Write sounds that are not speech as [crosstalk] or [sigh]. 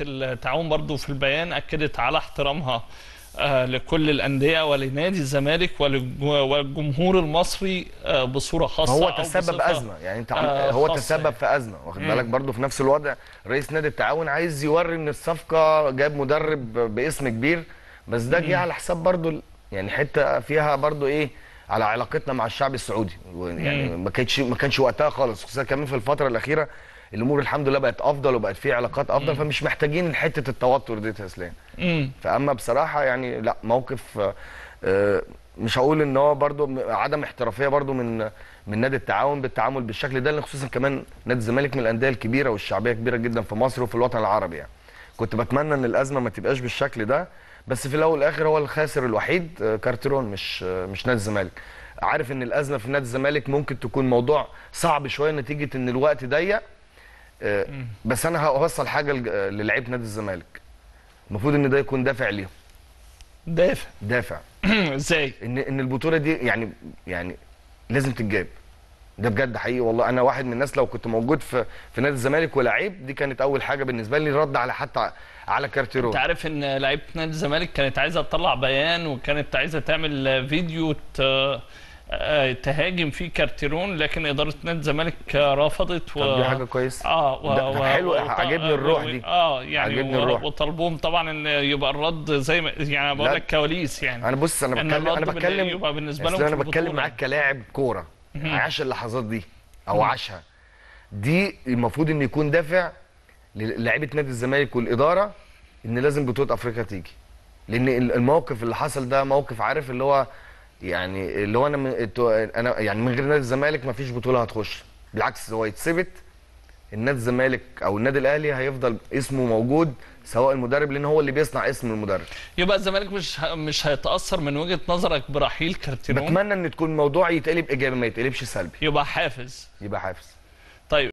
التعاون برضو في البيان أكدت على احترامها آه، لكل الأندية ولنادي الزمالك والجمهور المصري آه، بصورة خاصة هو تسبب أزمة يعني انت آه،. هو تسبب. في أزمة واخد بالك برضو في نفس الوضع رئيس نادي التعاون عايز يوري إن الصفقة جاب مدرب باسم كبير بس ده جه على حساب برضو يعني حتة فيها برضو إيه على علاقتنا مع الشعب السعودي يعني ما كانش ما كانش وقتها خالص خصوصا كمان في الفترة الأخيرة الأمور الحمد لله بقت أفضل وبقت في علاقات أفضل فمش محتاجين حتة التوتر دي يا اسلام مم. فأما بصراحة يعني لا موقف آه، مش هقول إن هو م- عدم احترافية برضو من من نادي التعاون بالتعامل بالشكل ده لأن خصوصا كمان نادي الزمالك من الأندية الكبيرة والشعبية كبيرة جدا في مصر وفي الوطن العربي يعني. كنت بتمنى إن الأزمة ما تبقاش بالشكل ده بس في الأول والآخر هو الخاسر الوحيد آه، كارتيرون مش آه، مش نادي الزمالك. عارف إن الأزمة في نادي الزمالك ممكن تكون موضوع صعب شوية نتيجة إن الوقت ضيق بس أنا هوصل حاجة للعيبه نادي الزمالك. المفروض إن ده يكون دافع ليهم. دافع. دافع. [clears throat] إزاي؟ إن إن البطولة دي يعني يعني لازم تتجاب. ده بجد حقيقي والله. أنا واحد من الناس لو كنت موجود في في نادي الزمالك ولعيب دي كانت أول حاجة بالنسبة لي رد على حتى على كارتيرون أنت عارف إن لعيبة نادي الزمالك كانت عايزة تطلع بيان وكانت عايزة تعمل فيديو ت- تهاجم فيه كارتيرون لكن إدارة نادي الزمالك رفضت و... دي حاجة كويسة آه و... ده- و- حلو، وط- عجبني الروح دي. آه يعني عجبني و... الروح. وطلبوهم طبعا إن يبقى الرد زي ما يعني بقول. لك كواليس يعني أنا بص أنا بتكلم أنا بتكلم يبقى بالنسبة أصل لهم أنا بتكلم. معاك كلاعب كورة عاش اللحظات دي أو عاشها دي المفروض إن يكون دافع للاعيبة نادي الزمالك والإدارة إن لازم بطولة أفريقيا تيجي لأن الموقف اللي حصل ده موقف عارف اللي هو يعني اللي هو أنا من أنا يعني من غير نادي الزمالك ما فيش بطولة هتخش. بالعكس هو يتثبت. النادي الزمالك أو النادي الأهلي هيفضل اسمه موجود سواء المدرب لأن هو اللي بيصنع اسم المدرب. يبقى الزمالك مش مش هيتأثر من وجهة نظرك برحيل كارتيرون بتمنى إن تكون الموضوع يتقلب إيجابي ما يتقلبش سلبي. يبقى حافز. يبقى حافز. طيب.